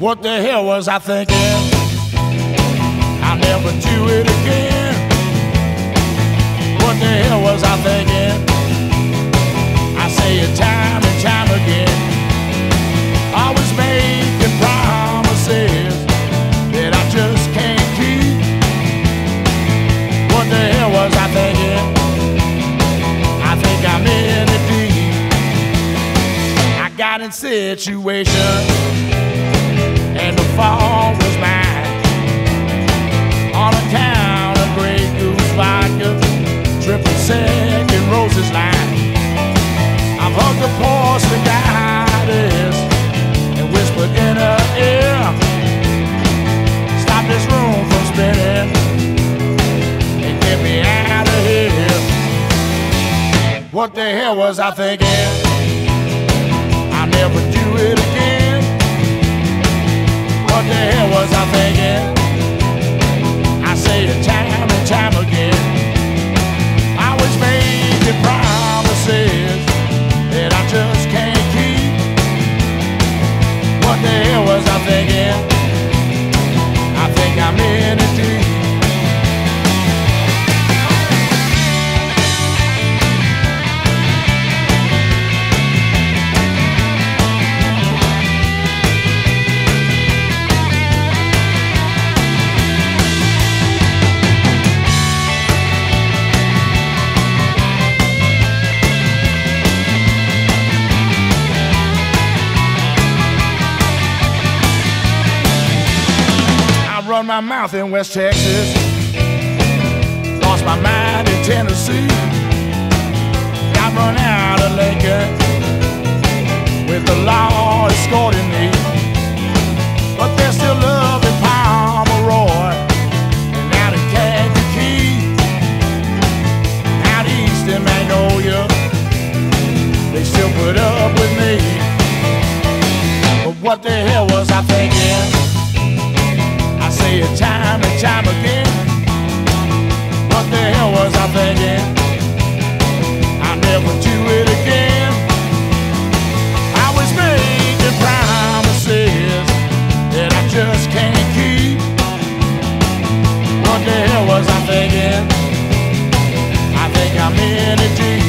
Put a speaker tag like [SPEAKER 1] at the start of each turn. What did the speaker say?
[SPEAKER 1] What the hell was I thinking? I'll never do it again. What the hell was I thinking? I say it time and time again. Always making promises that I just can't keep. What the hell was I thinking? I think I'm in it deep. I got in situation and the fall was mine. On of Grey Goose vodka, triple sec and Rose's lime. I've hugged the porcelain goddess and whispered in her ear, Stop this room from spinning and get me out of here. What the hell was I thinking? Run my mouth in West Texas. Lost my mind in Tennessee. Got run out of Lincoln with the law escorting me. But there's still love in Pomeroy and out in Kankakee. Out east in Magnolia, they still put up with me. But what the hell was I thinking? Say it time and time again. What the hell was I thinking? I'll never do it again. I was making promises that I just can't keep. What the hell was I thinking? I think I'm in it deep.